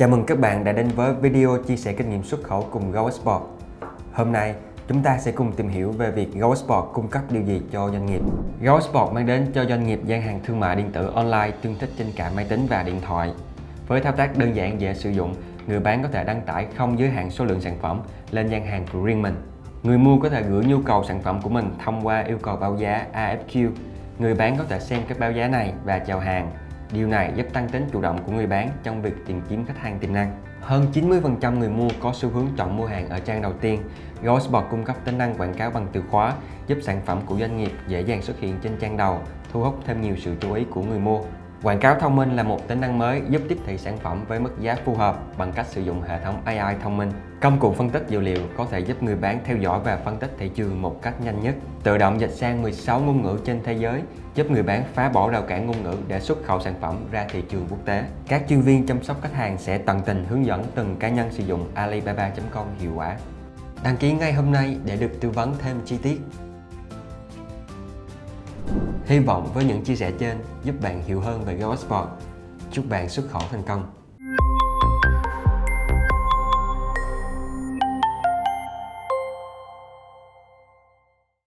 Chào mừng các bạn đã đến với video chia sẻ kinh nghiệm xuất khẩu cùng GoExport. Hôm nay, chúng ta sẽ cùng tìm hiểu về việc GoExport cung cấp điều gì cho doanh nghiệp. GoExport mang đến cho doanh nghiệp gian hàng thương mại điện tử online tương thích trên cả máy tính và điện thoại. Với thao tác đơn giản dễ sử dụng, người bán có thể đăng tải không giới hạn số lượng sản phẩm lên gian hàng của riêng mình. Người mua có thể gửi nhu cầu sản phẩm của mình thông qua yêu cầu báo giá AFQ. Người bán có thể xem các báo giá này và chào hàng. Điều này giúp tăng tính chủ động của người bán trong việc tìm kiếm khách hàng tiềm năng. Hơn 90% người mua có xu hướng chọn mua hàng ở trang đầu tiên. GoSport cung cấp tính năng quảng cáo bằng từ khóa, giúp sản phẩm của doanh nghiệp dễ dàng xuất hiện trên trang đầu, thu hút thêm nhiều sự chú ý của người mua. Quảng cáo thông minh là một tính năng mới giúp tiếp thị sản phẩm với mức giá phù hợp bằng cách sử dụng hệ thống AI thông minh. Công cụ phân tích dữ liệu có thể giúp người bán theo dõi và phân tích thị trường một cách nhanh nhất. Tự động dịch sang 16 ngôn ngữ trên thế giới, giúp người bán phá bỏ rào cản ngôn ngữ để xuất khẩu sản phẩm ra thị trường quốc tế. Các chuyên viên chăm sóc khách hàng sẽ tận tình hướng dẫn từng cá nhân sử dụng Alibaba.com hiệu quả. Đăng ký ngay hôm nay để được tư vấn thêm chi tiết. Hy vọng với những chia sẻ trên giúp bạn hiểu hơn về GoSport. Chúc bạn xuất khẩu thành công.